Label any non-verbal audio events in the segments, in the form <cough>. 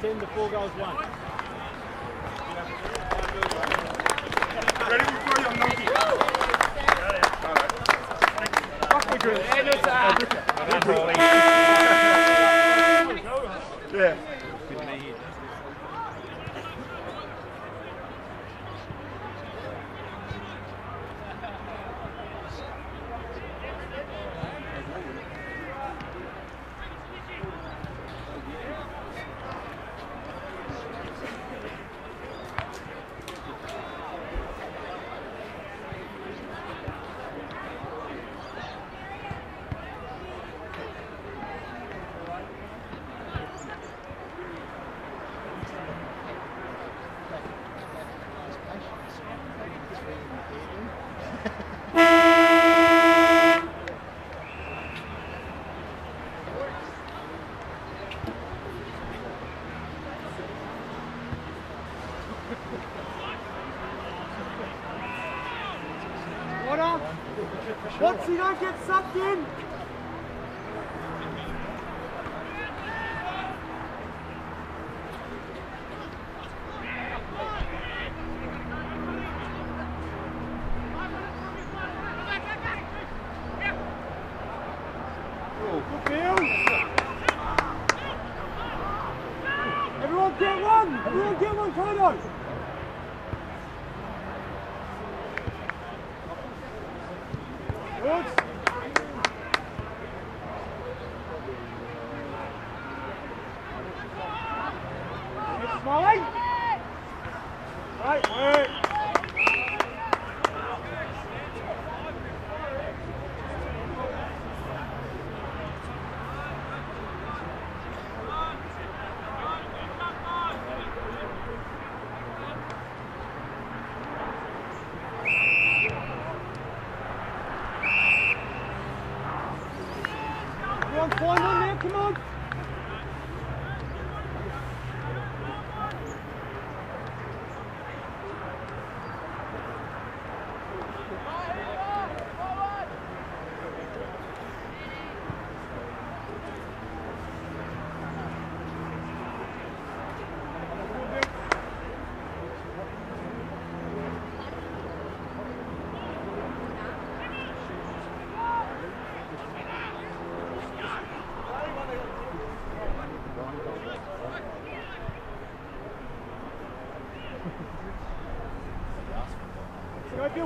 10 to 4 goals, 1.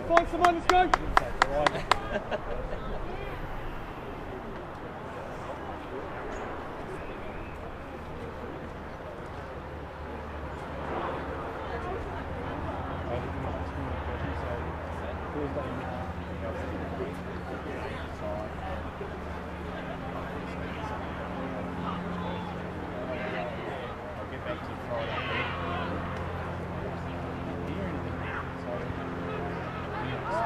find someone, let's go. I'll get back to you Friday.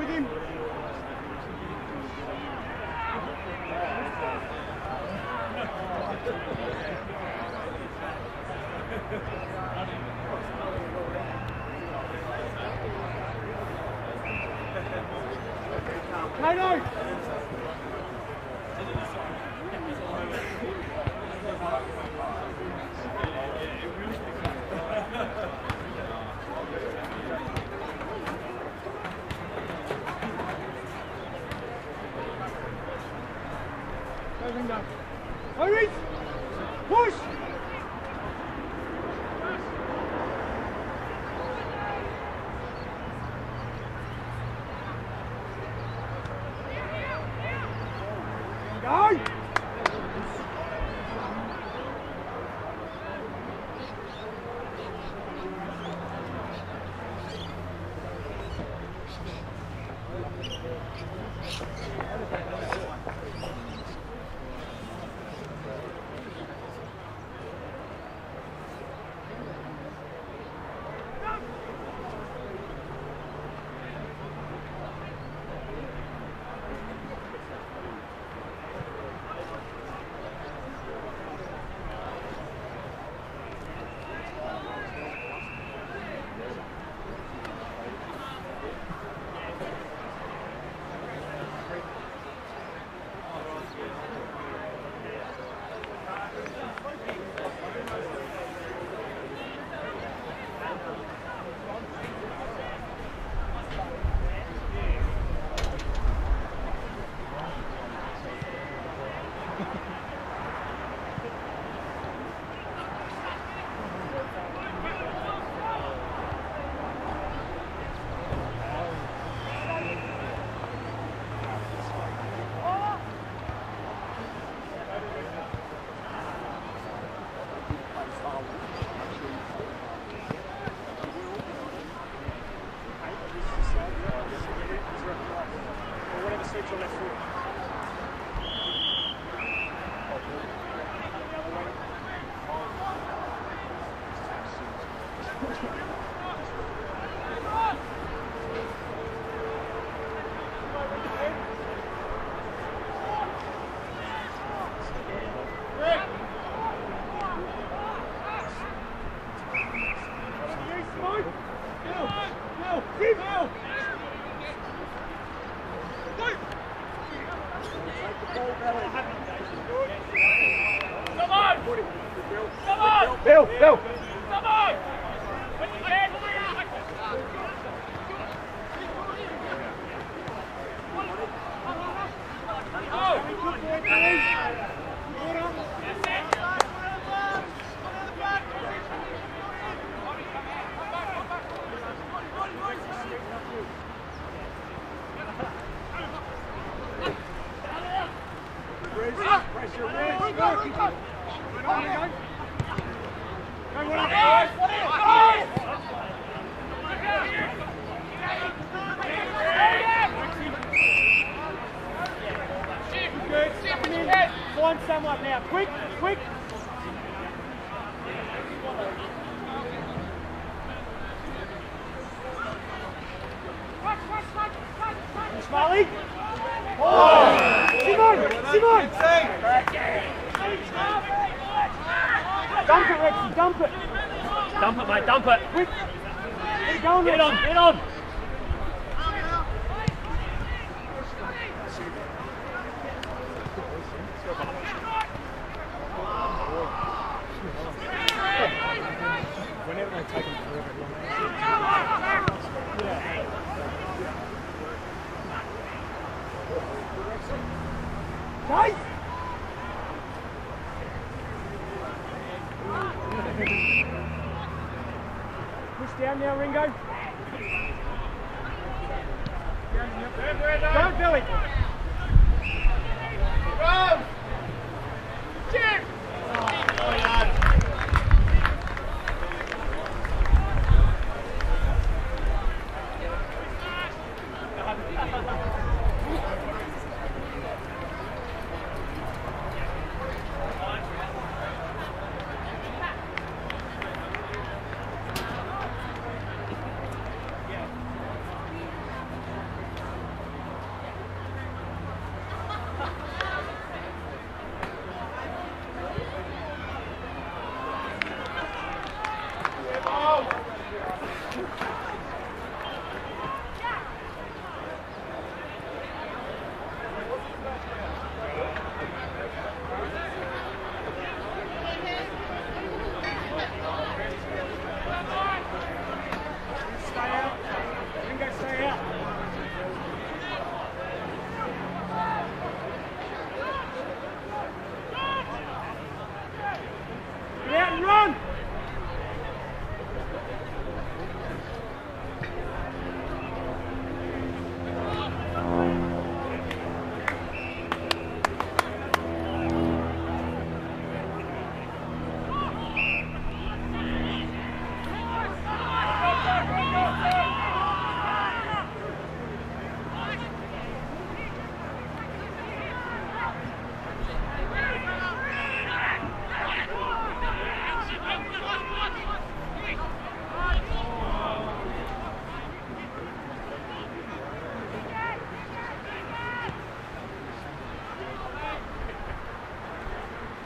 Ringo,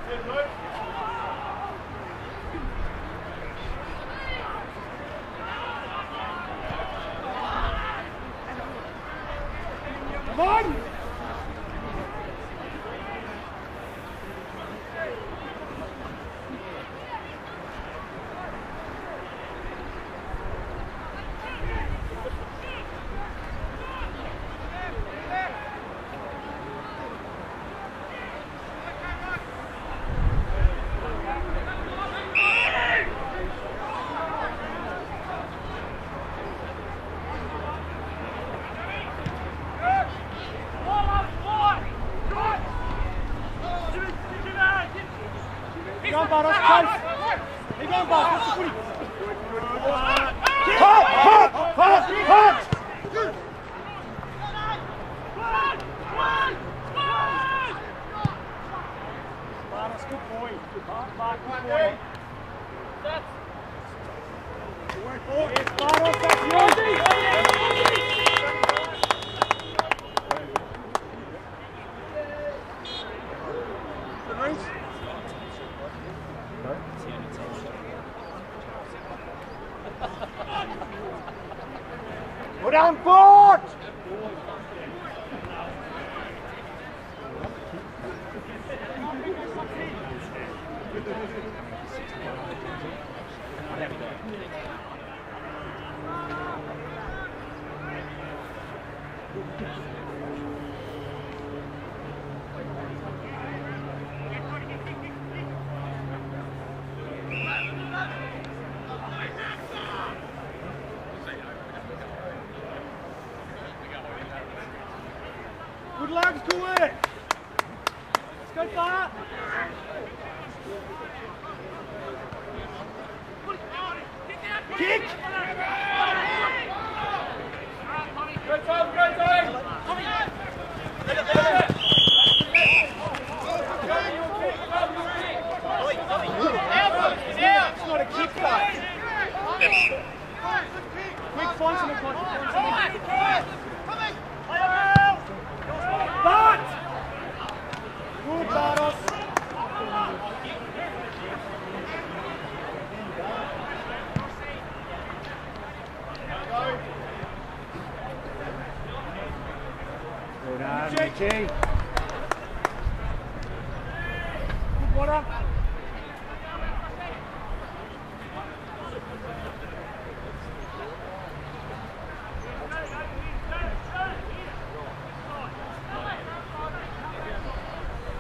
Come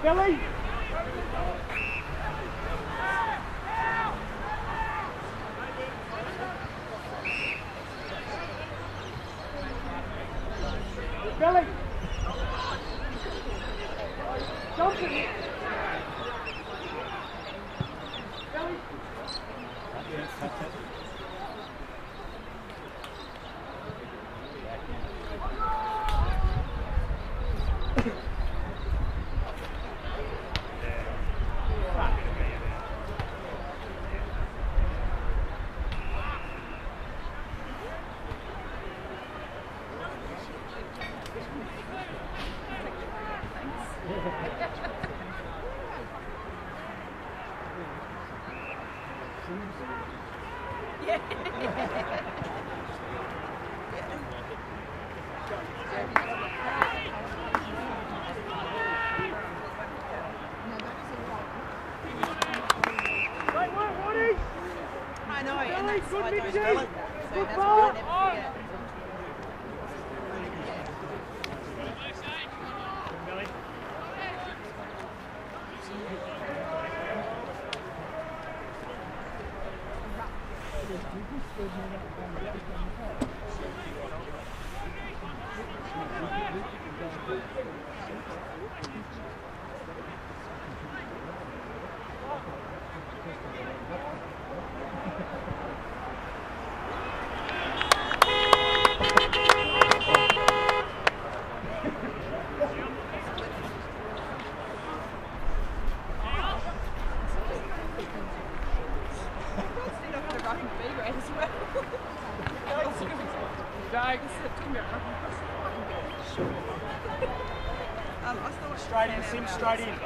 Billy. Yeah. I know, and that's, Good, I don't, so that's what I never. Straight.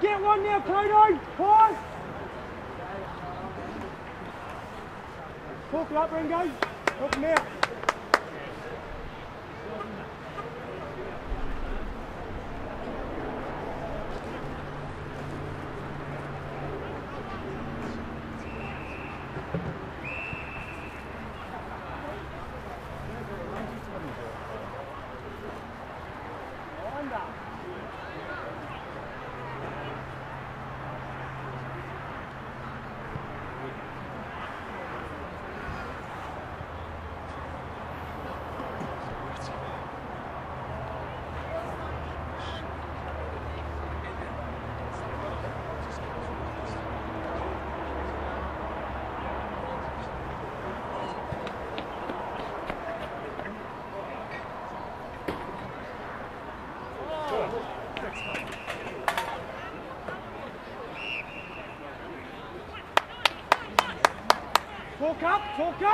get one now, Kodo. Pause. Talk it up, Ringo. Talk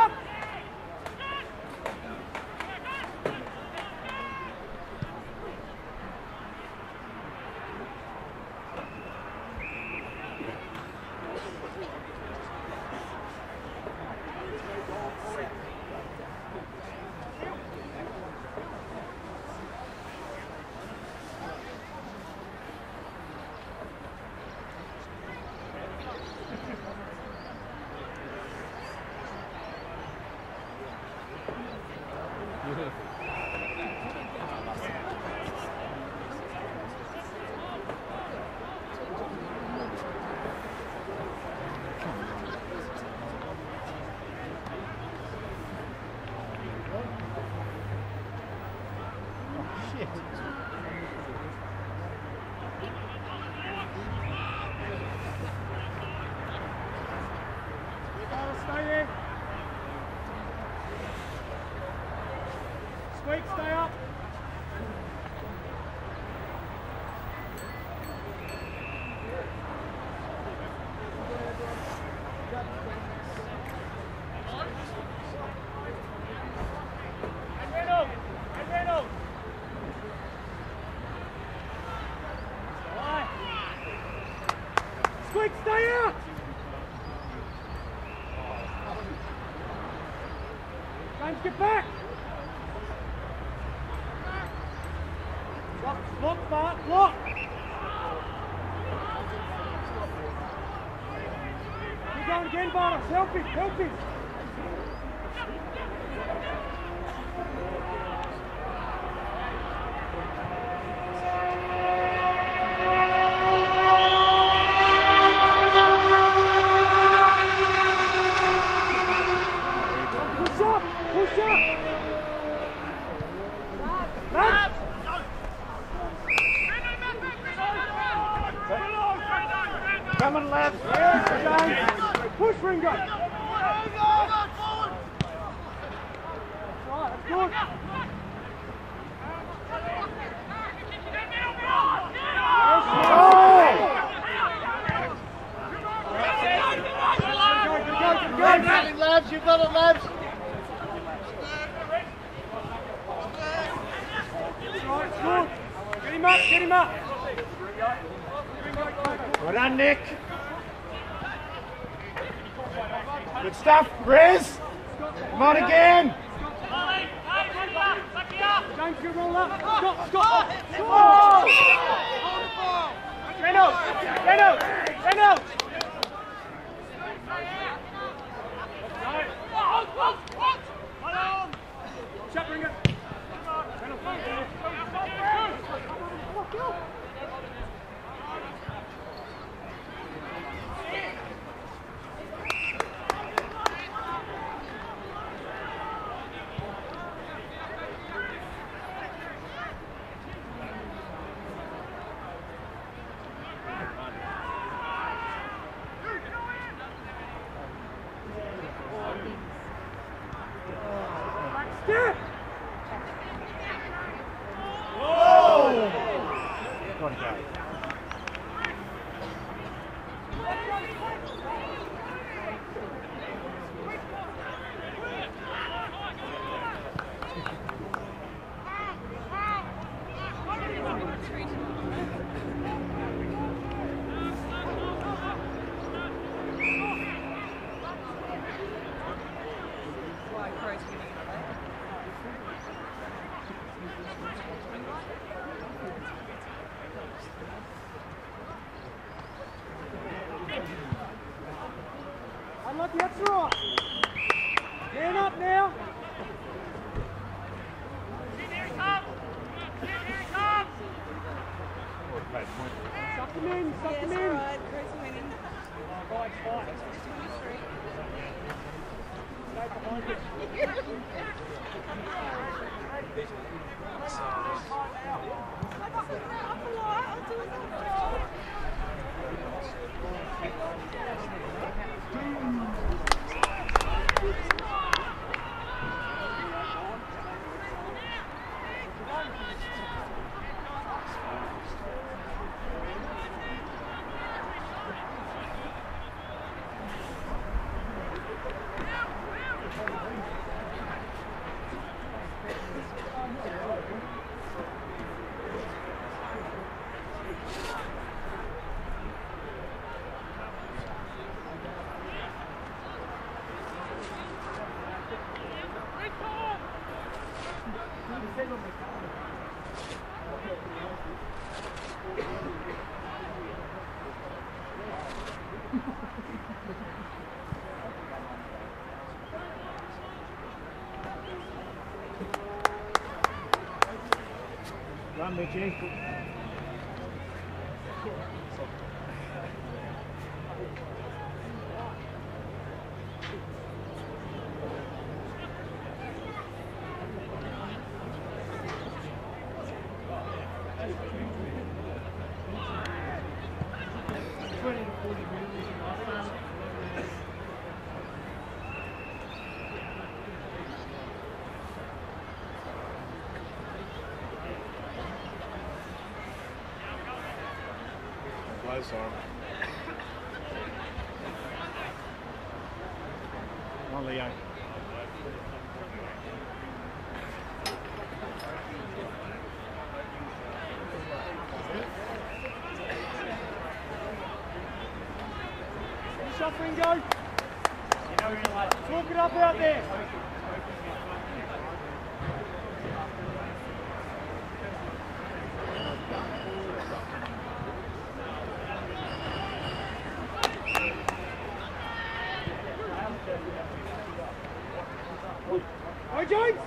realmente é so. Oh, Leo. suffering go. You know, like, Talk it up out there. strikes!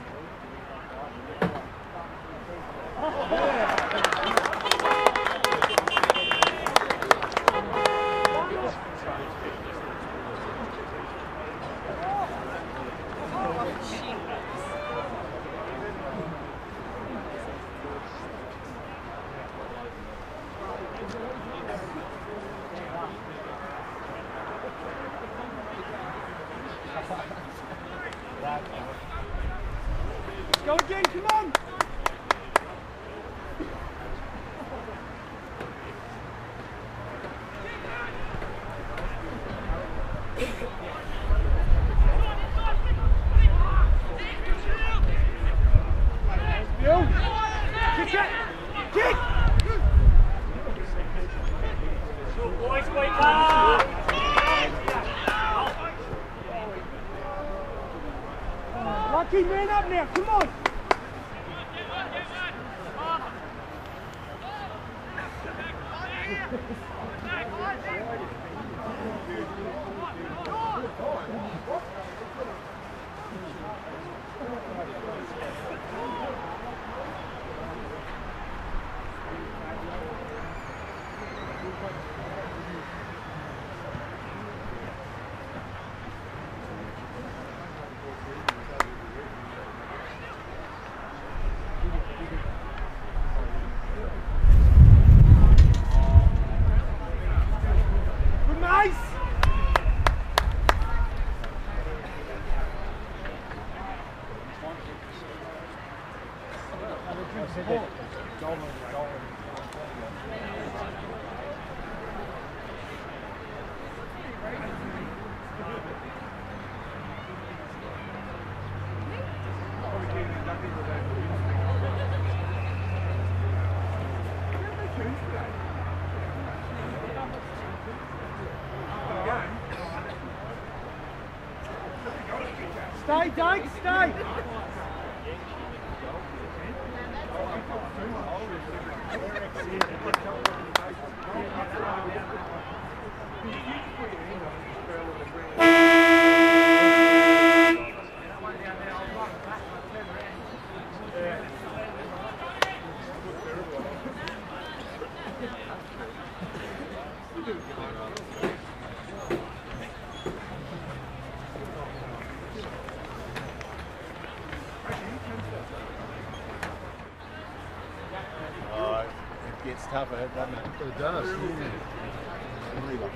have it, doesn't it? It does. Yeah.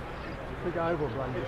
Big oval blinders.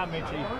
Amici.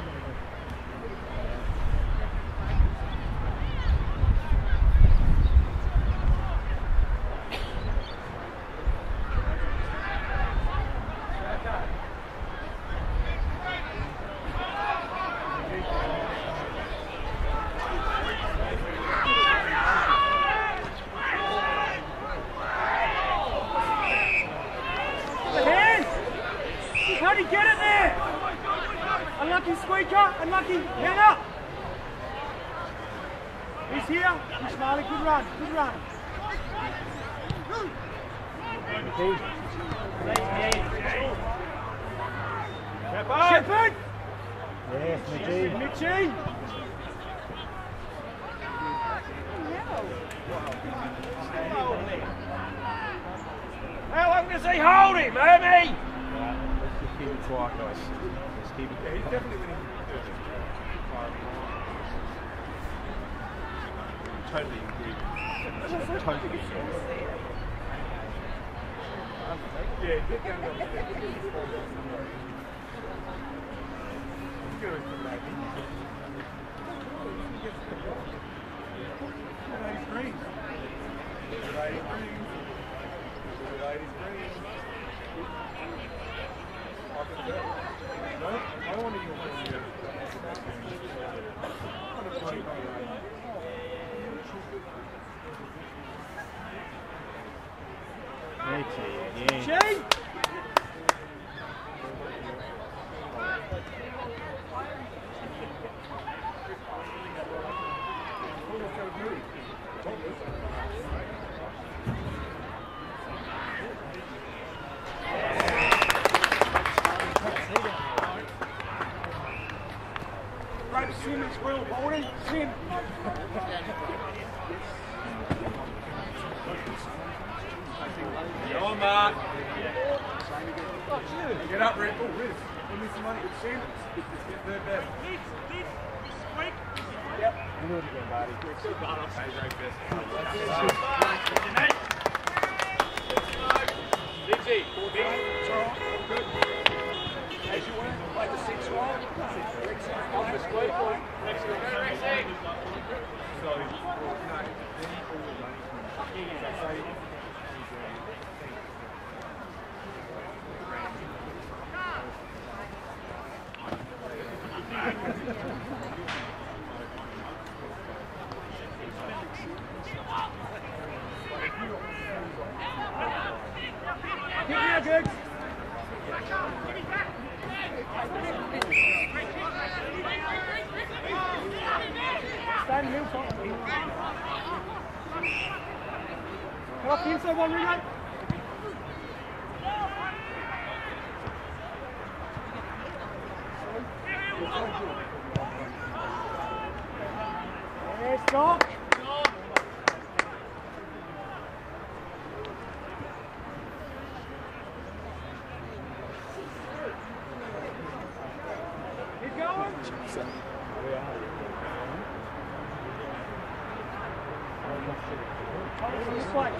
Way.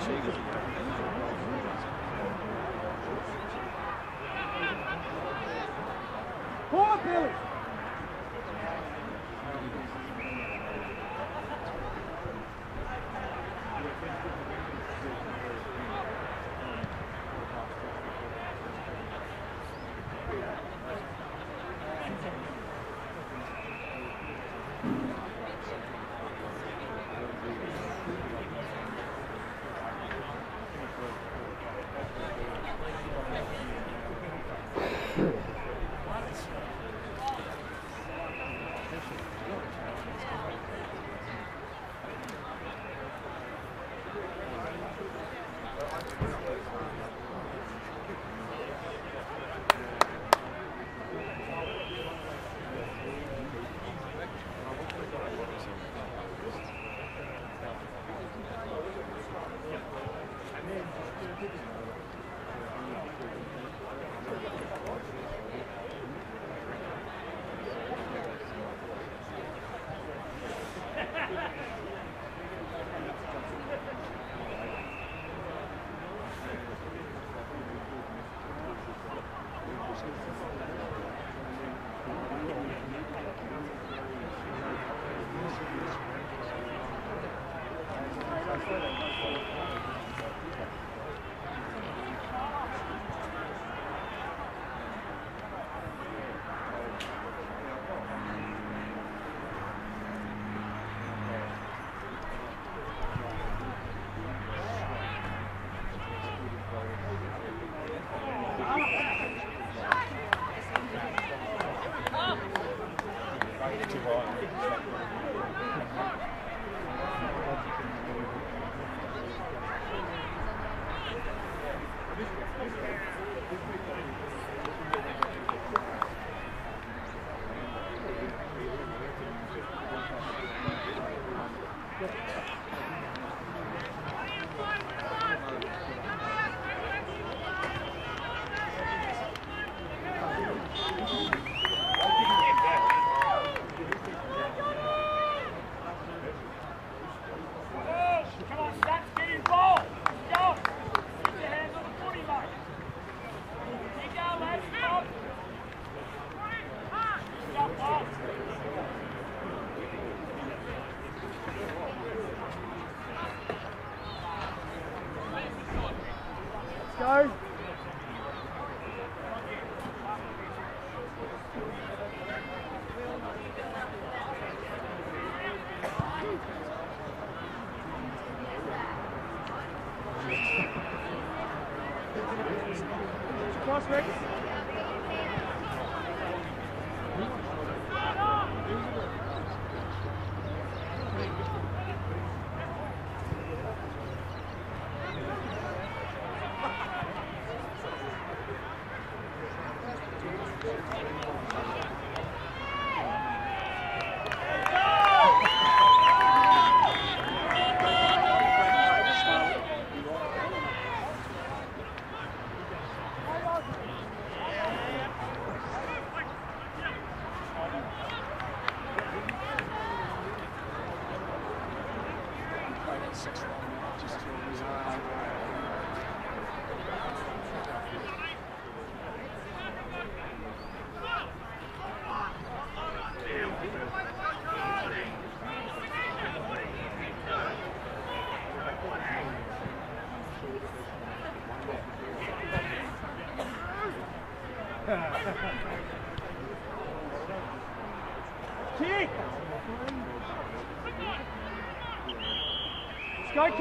Billy.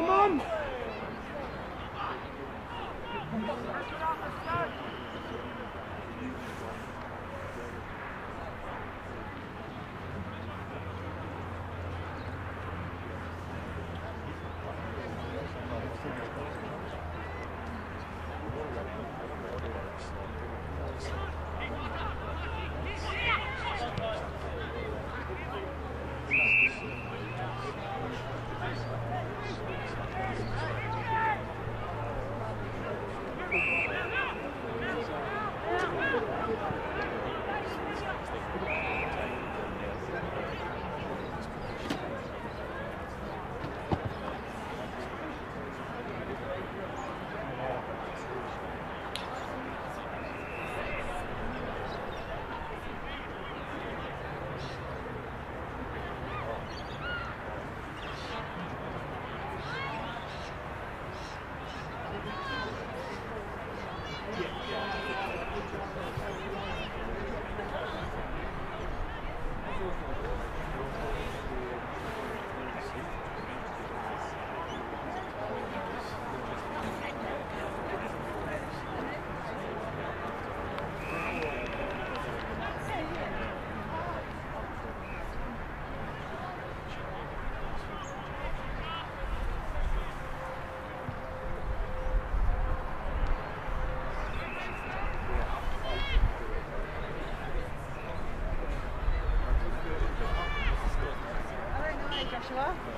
Come on! Joshua.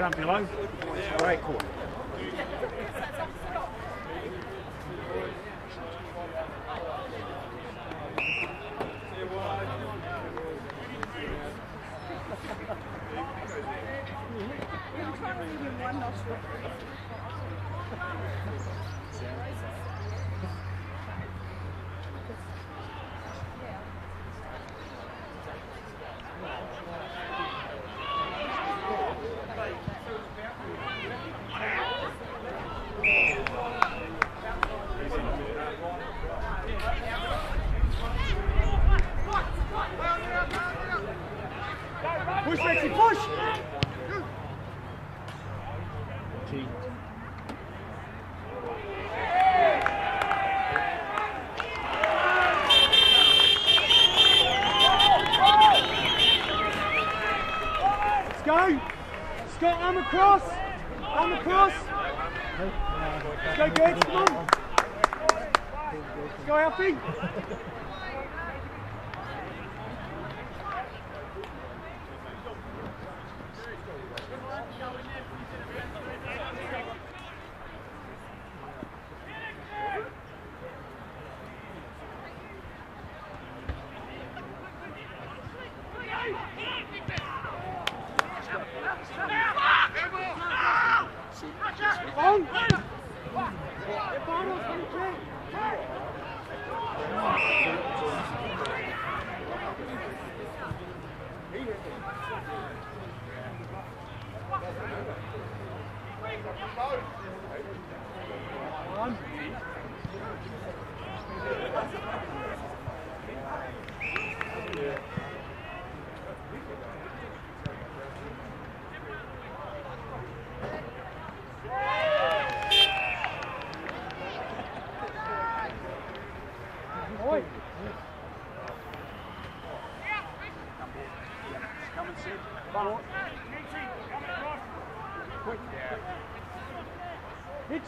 We're on below. Great call. Push, Lexi, push. Let's go. Scott,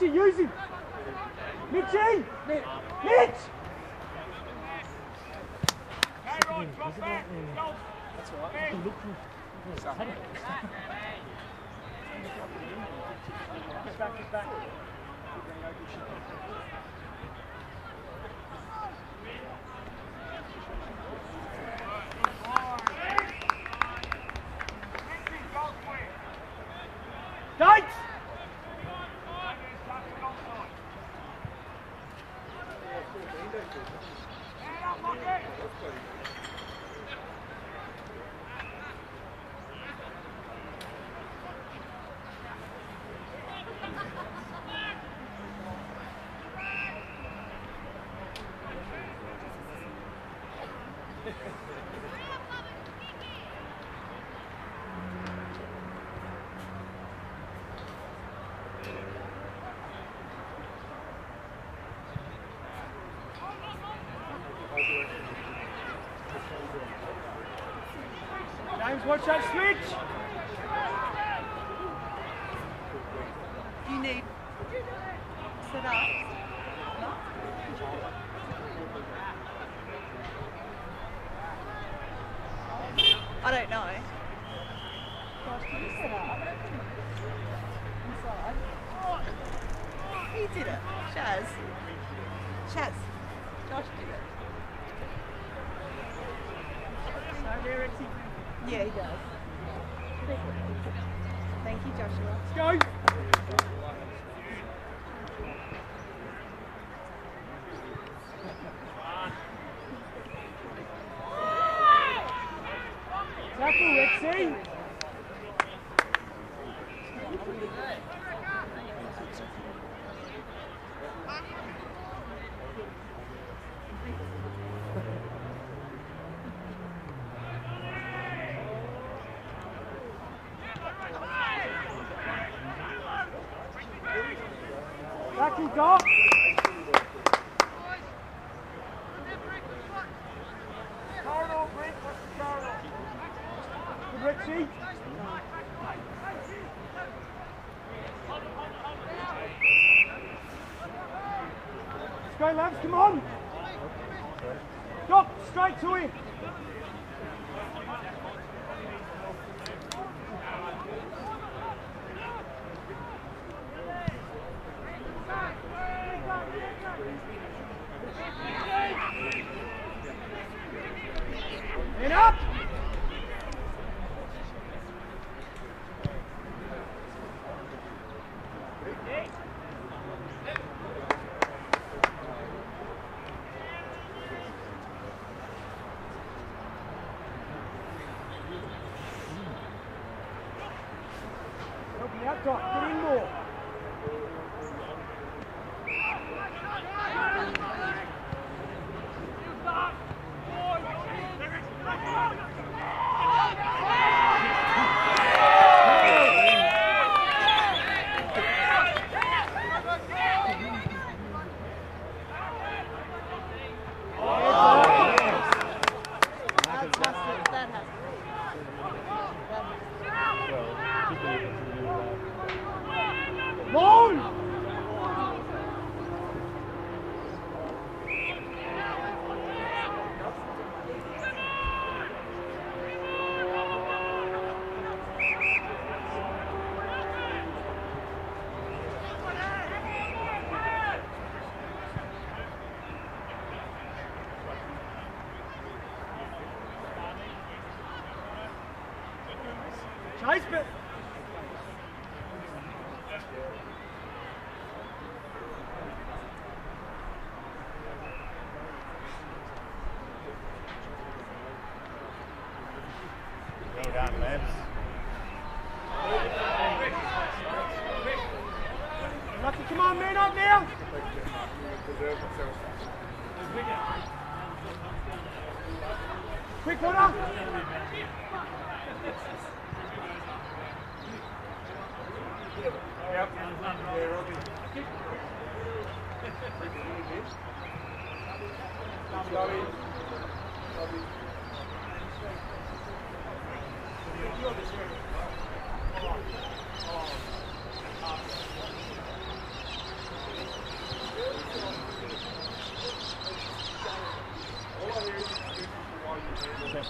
gente, Yuzi! Watch that switch. You need set up? I don't know. Gosh, can you set up? Inside. He did it. Shaz. Shaz. Josh did it. So. Yeah, he does. Thank you, Joshua. Let's go.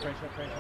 Pressure, pressure,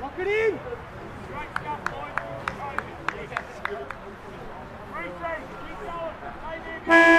Lock it in! Stay!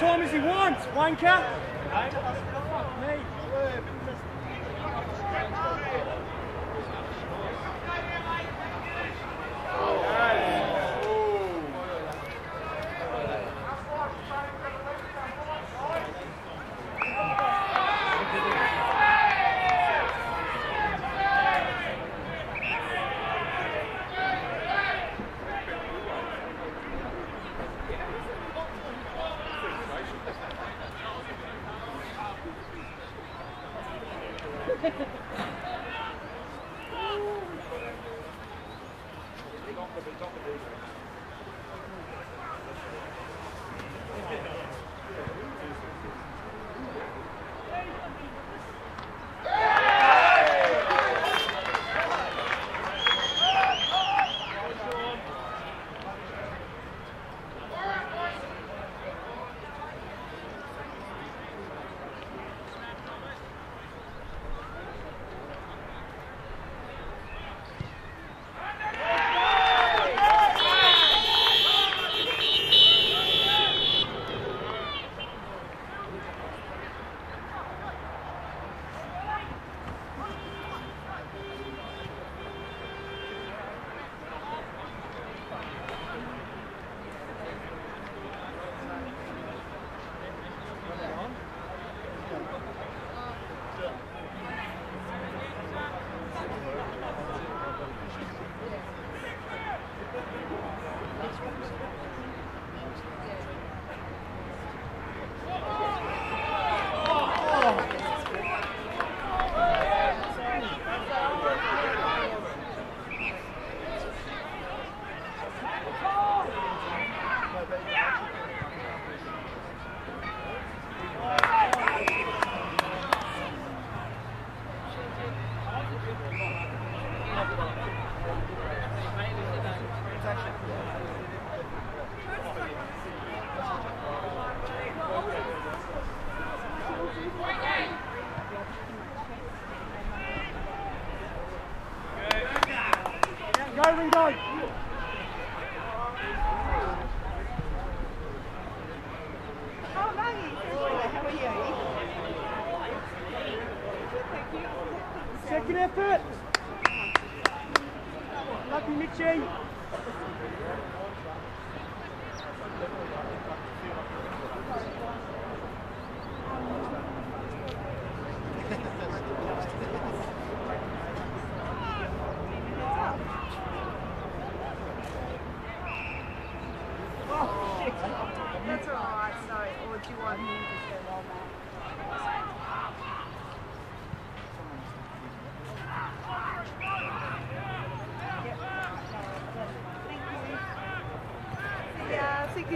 time as he wants, wanker.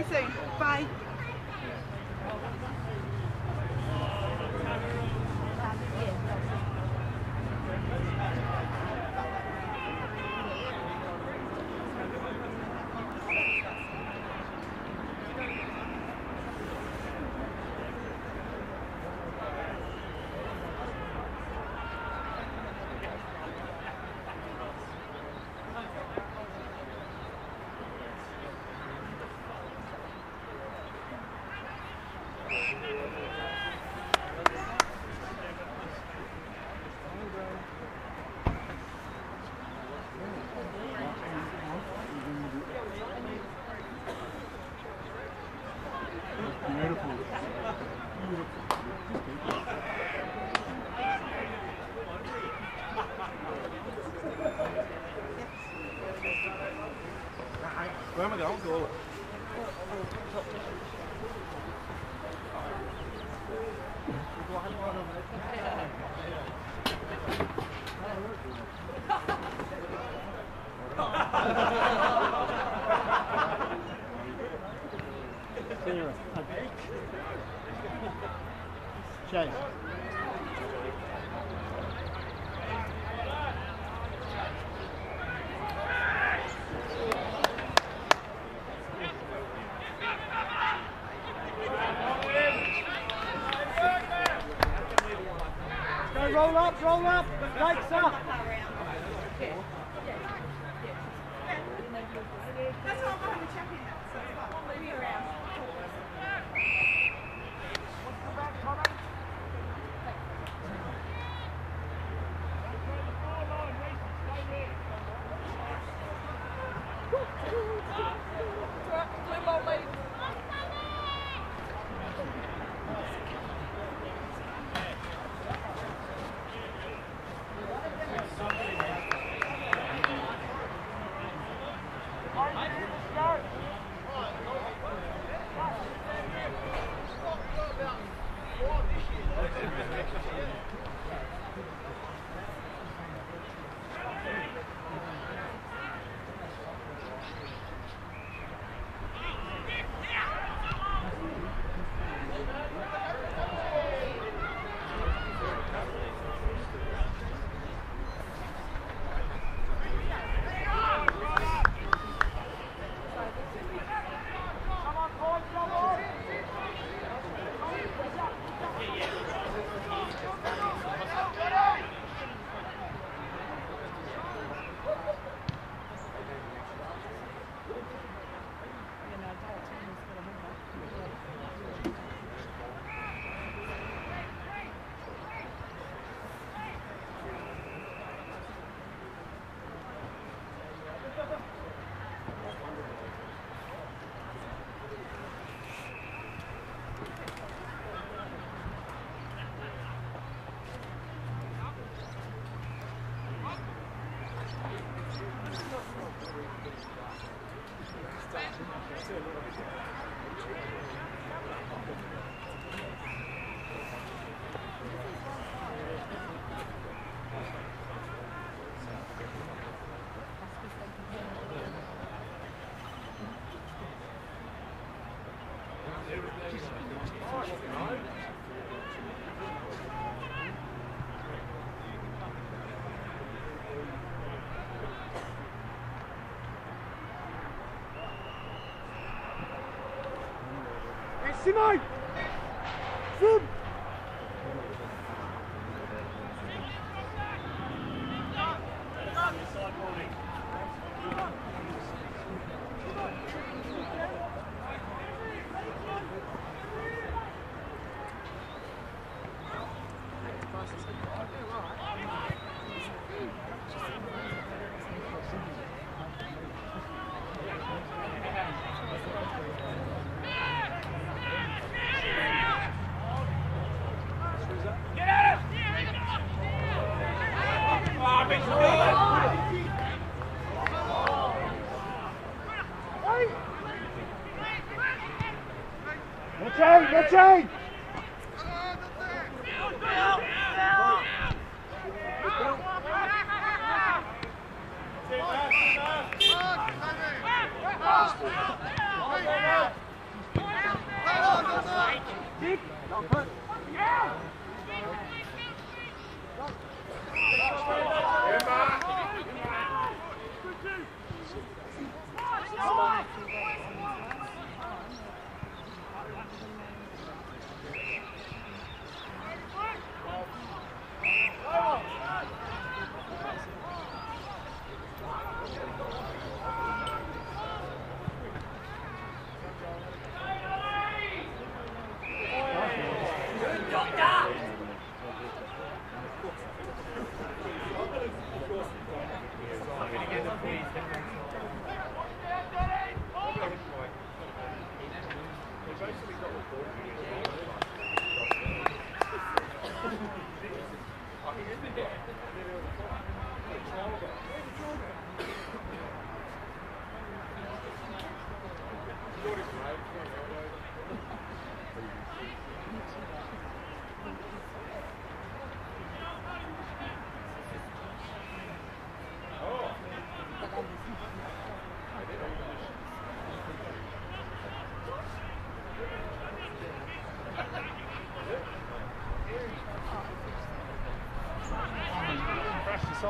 soon. 那两个狗。Roll up. Simo!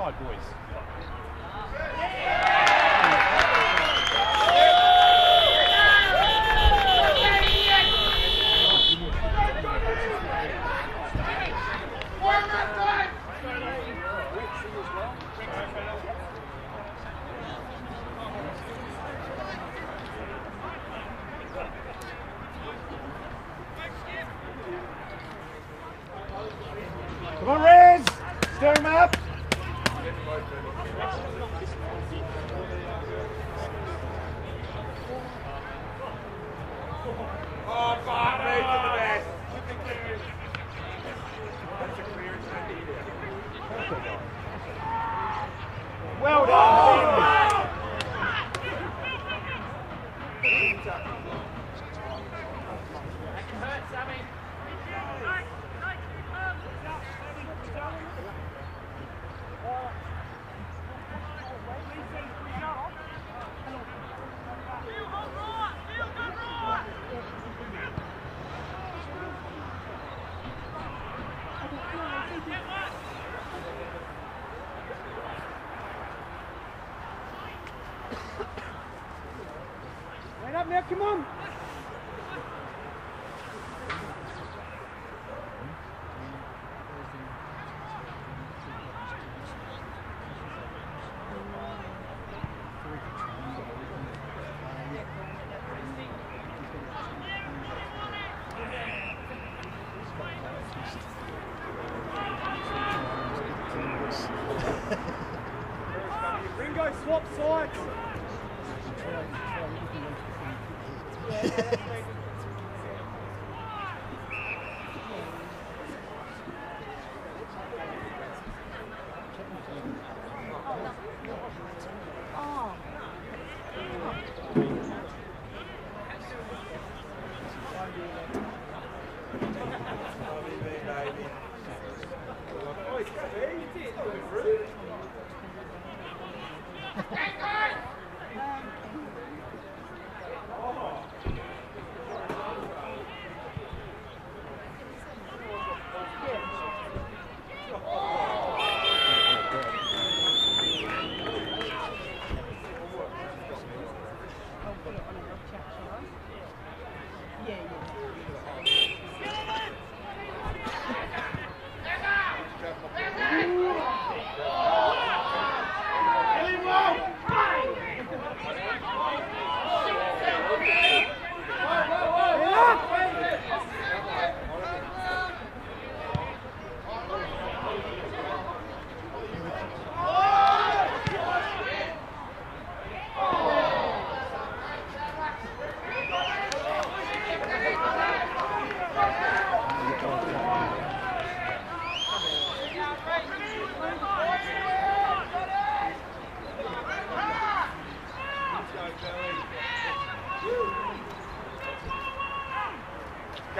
Side, boys. Come on, Riz! Stir him up! Oh, fuck me to the best. Well done! Wait up now, come on!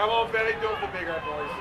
acabó un pedacito un poco, boys.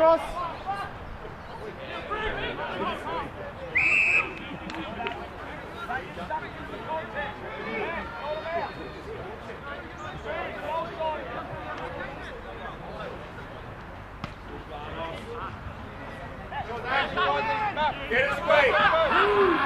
cross. Get his weight.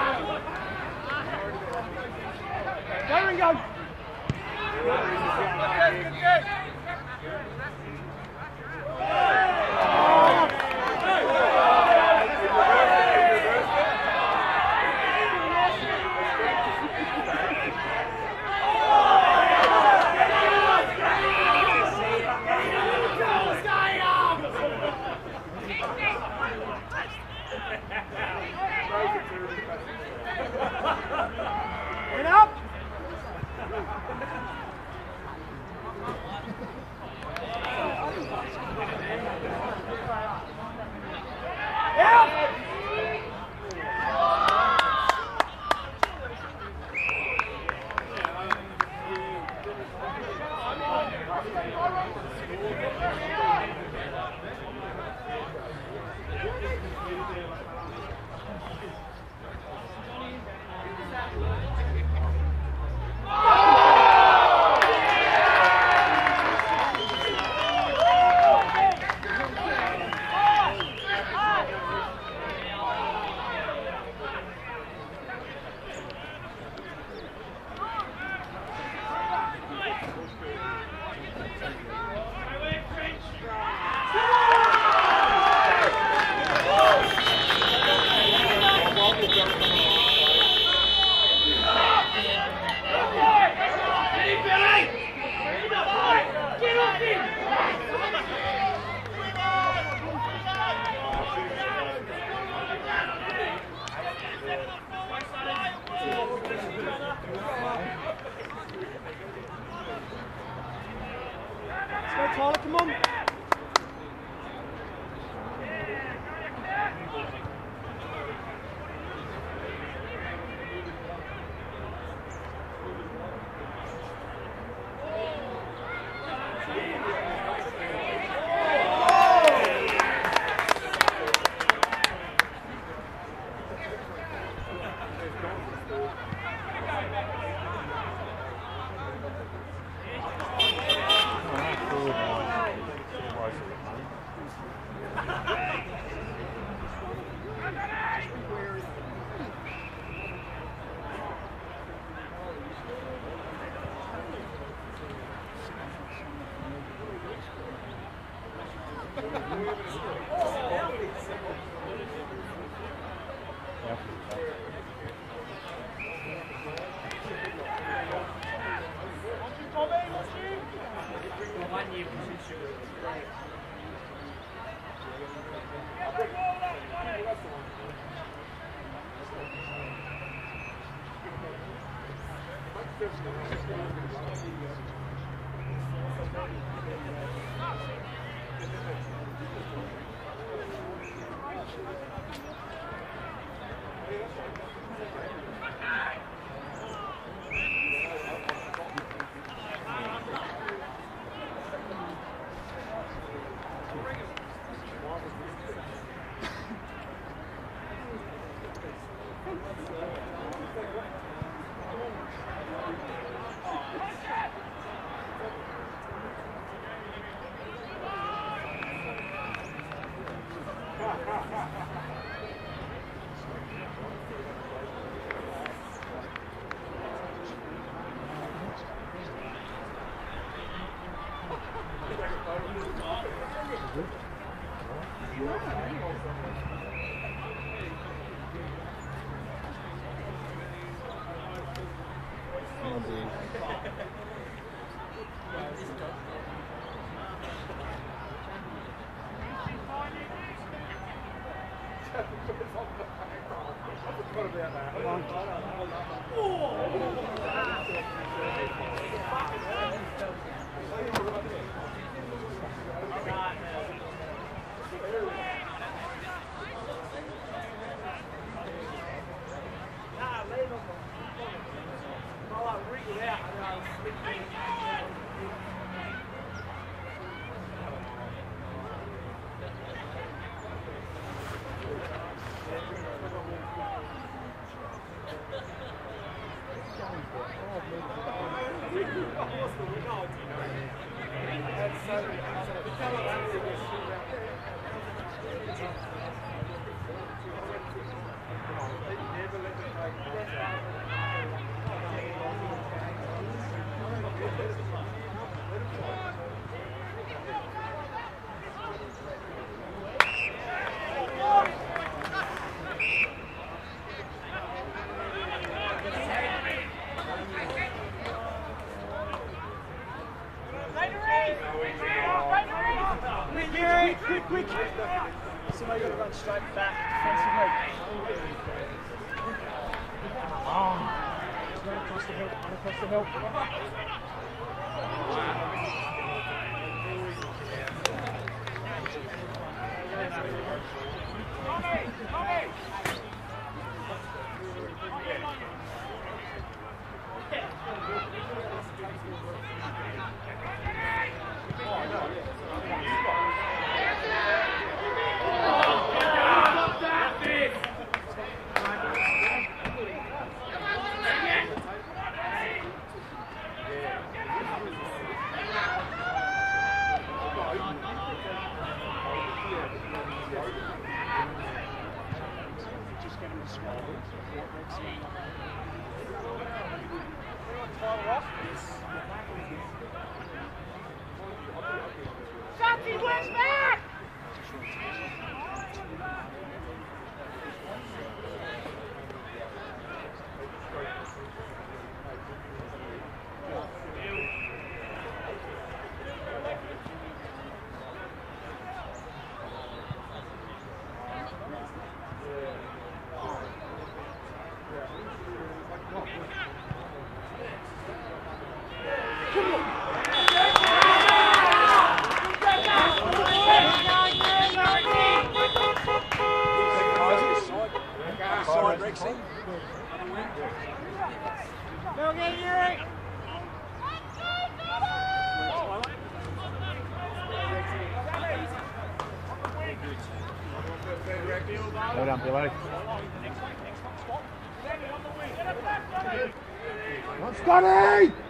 Run across the hill. Shotzi, where's back? Side, Rexy. Go get Yuri! Billy. Come Scotty!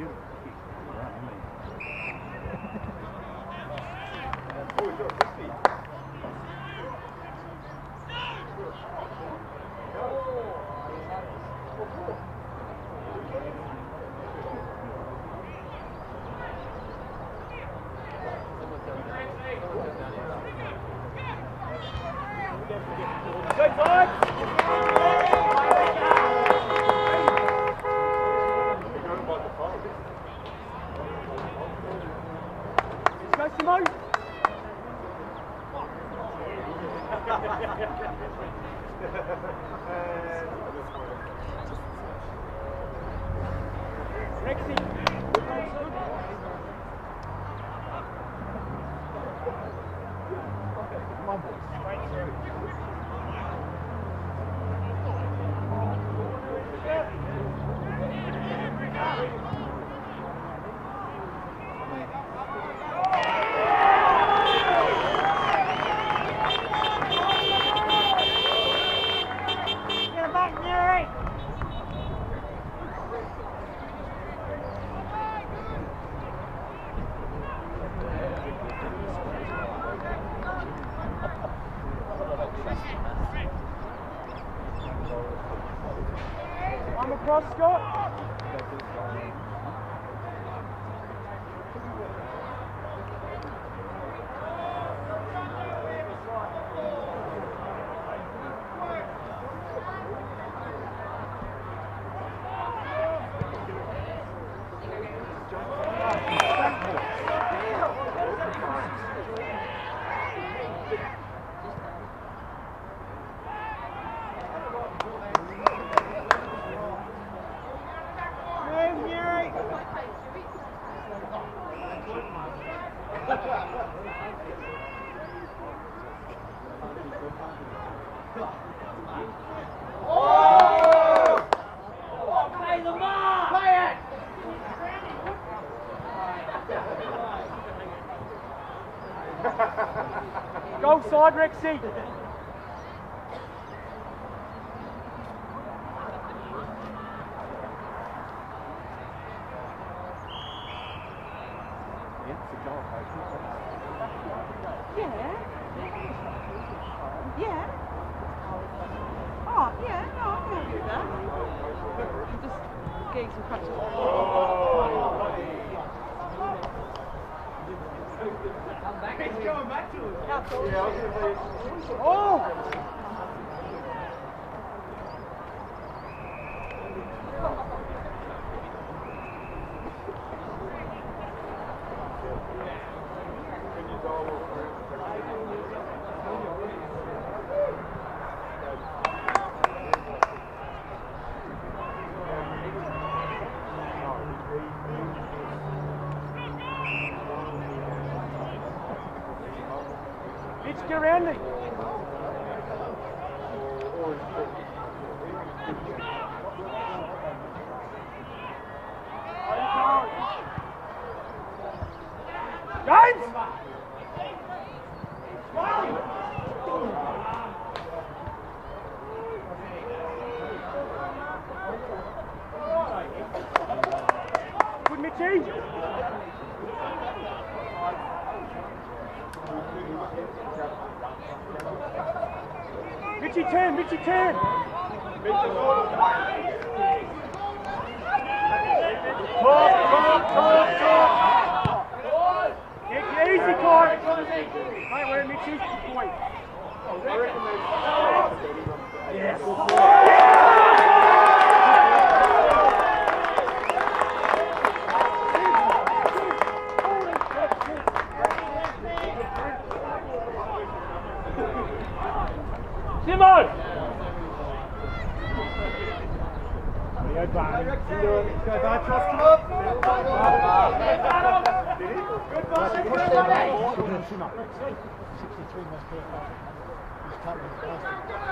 Good, <laughs> side, Rexy. Yeah. Yeah. Oh, yeah, no, I'm happy with that. I'm just getting some practice. Oh! Mitch, get around me. James! Good, Mitchy. Mitchy 10, Mitchy 10. Talk, talk, talk, talk. Take it easy, Clark. Right, where Mitchy? Good. Yes. Simon! Go back. Go back, trust him up. Good ball, good ball. 63 must be a Good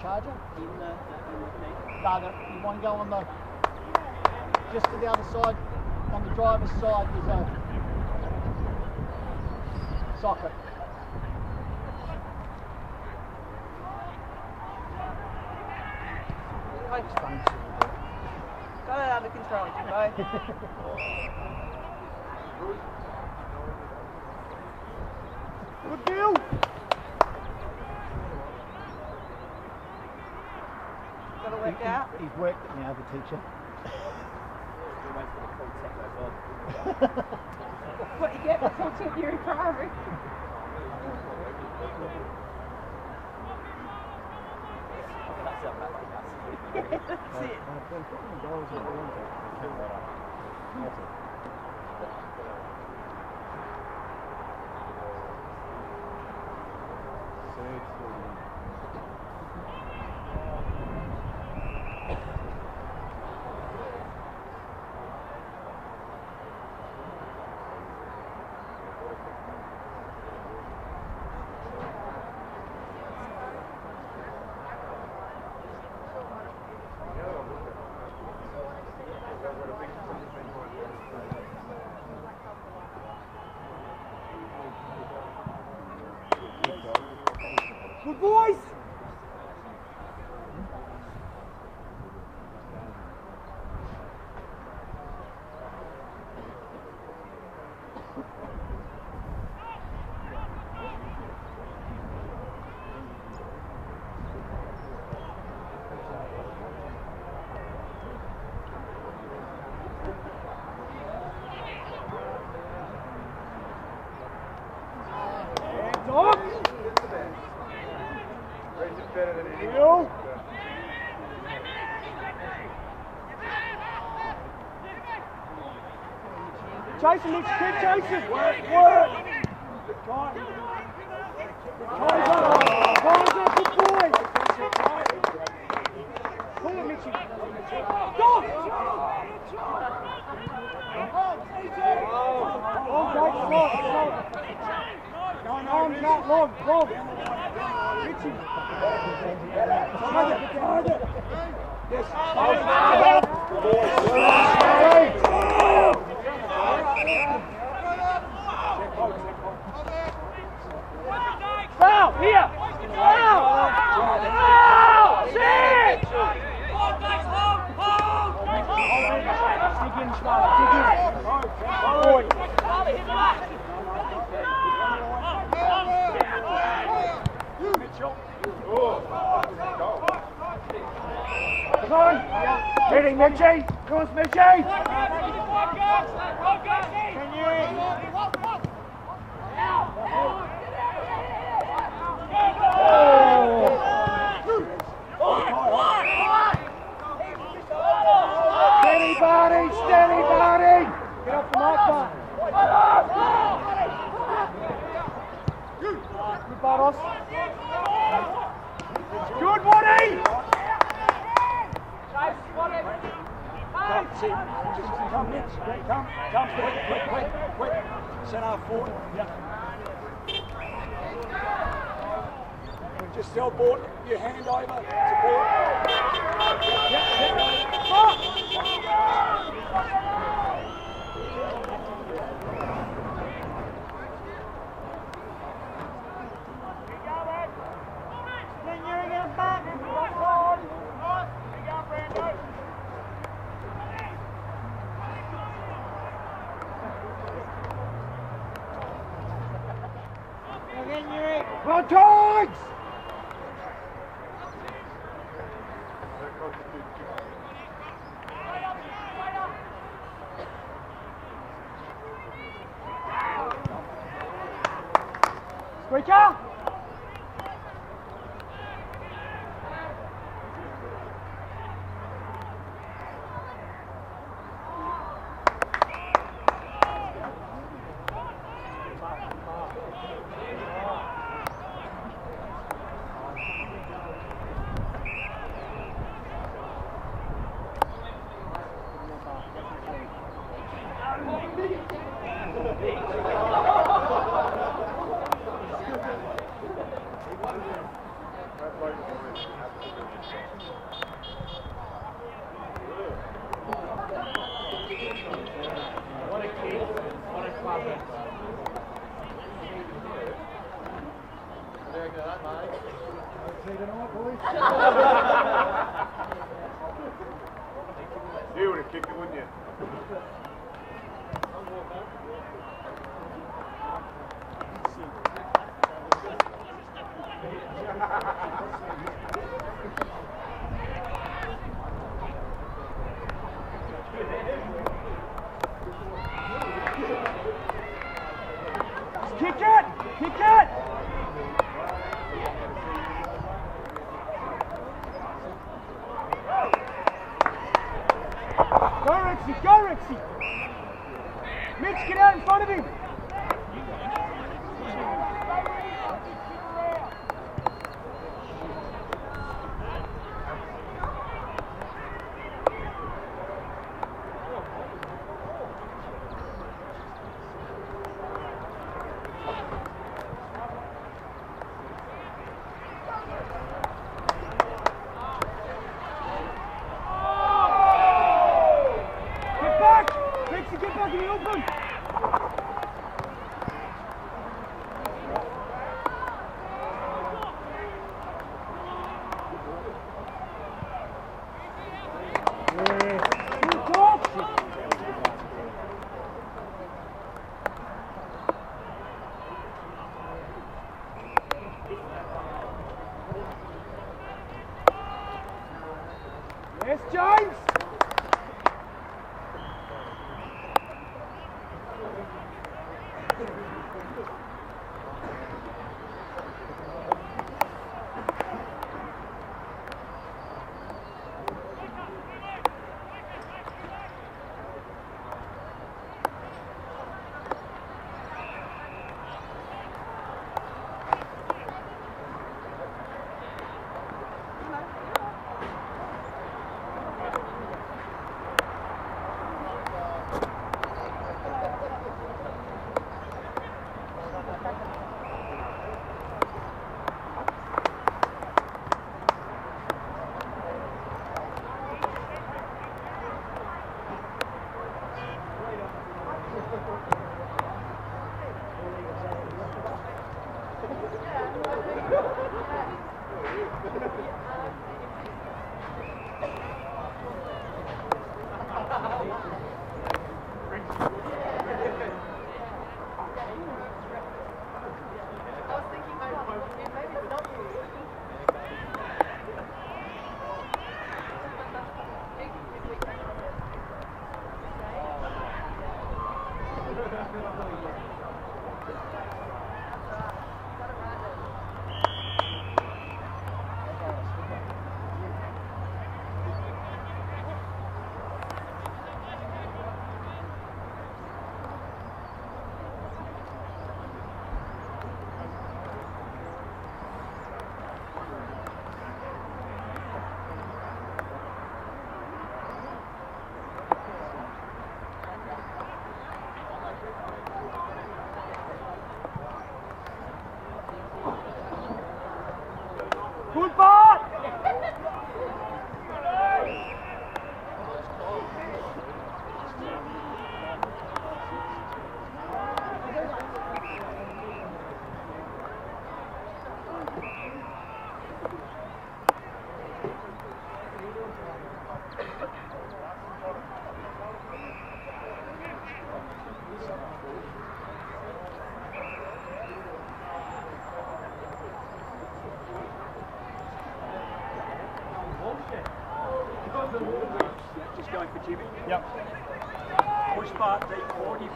showing on the charger. No, the, the one go on the, just to the other side, on the driver's side, there's a socket. Got it under control, Jimbo. <laughs> Good deal. Got it worked out. He's worked it now, the teacher. What you get for teaching your primary. That's it. Good boys. Hands up. Raise it better than anyone. Deal. Jason, keep chasing. Work, work. Again, Yuri.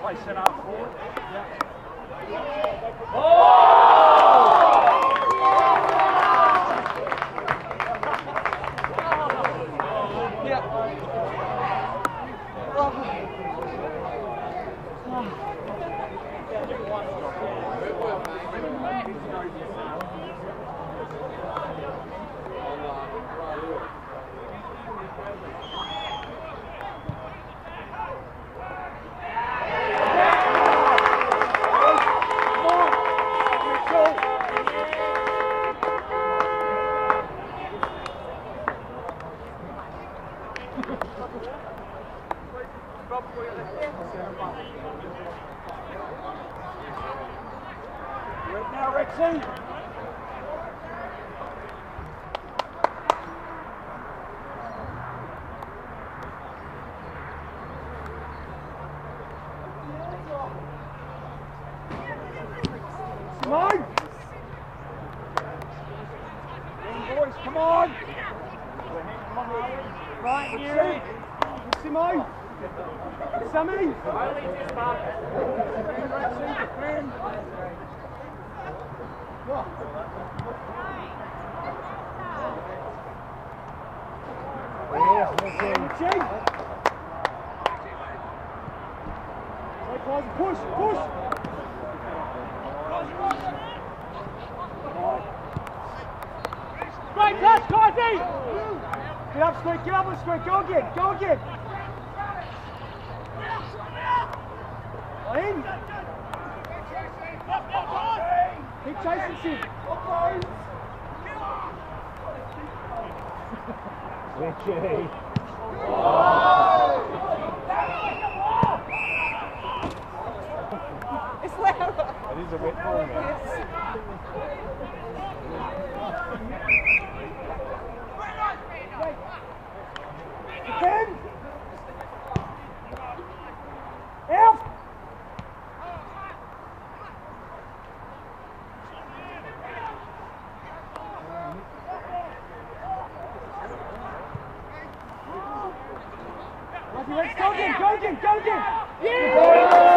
play set up. quick, go! Let's go, Jim! Go, Jim! Go, Jim! Yeah!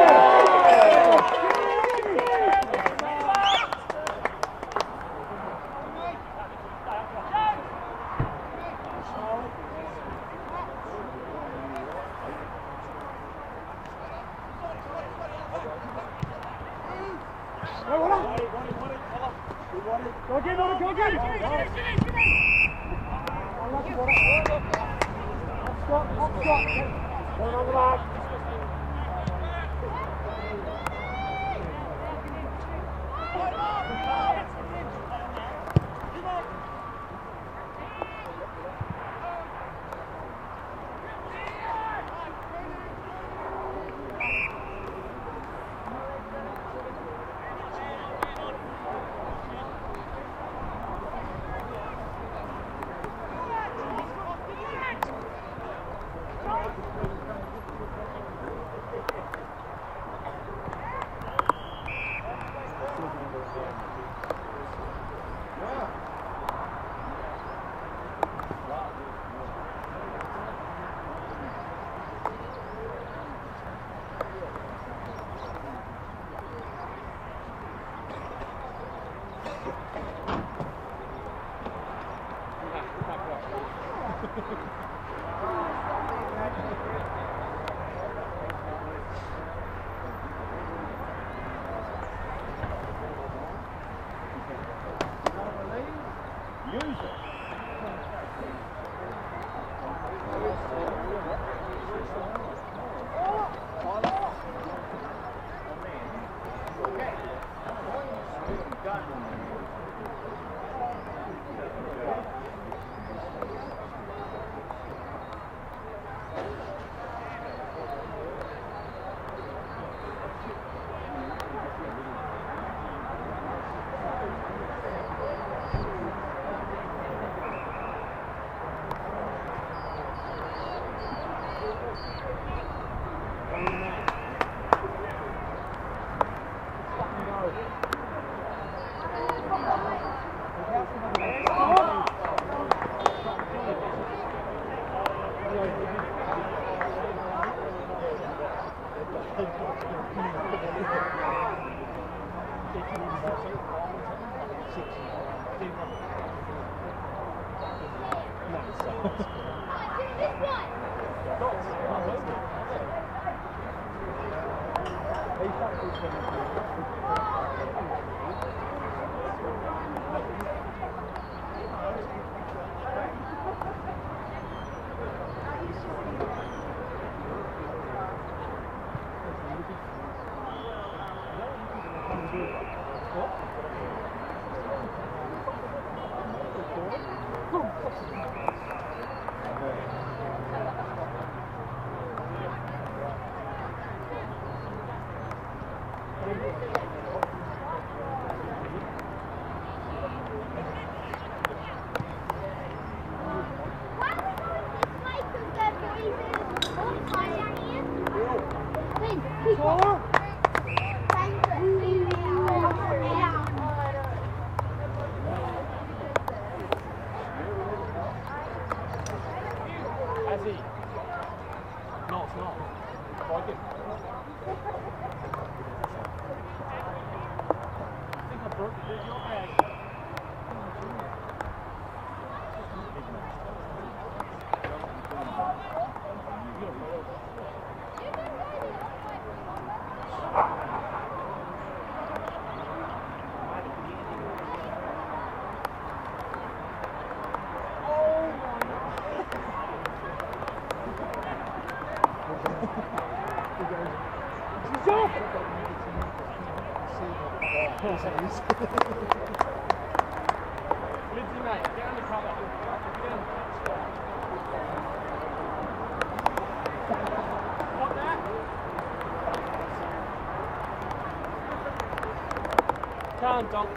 Come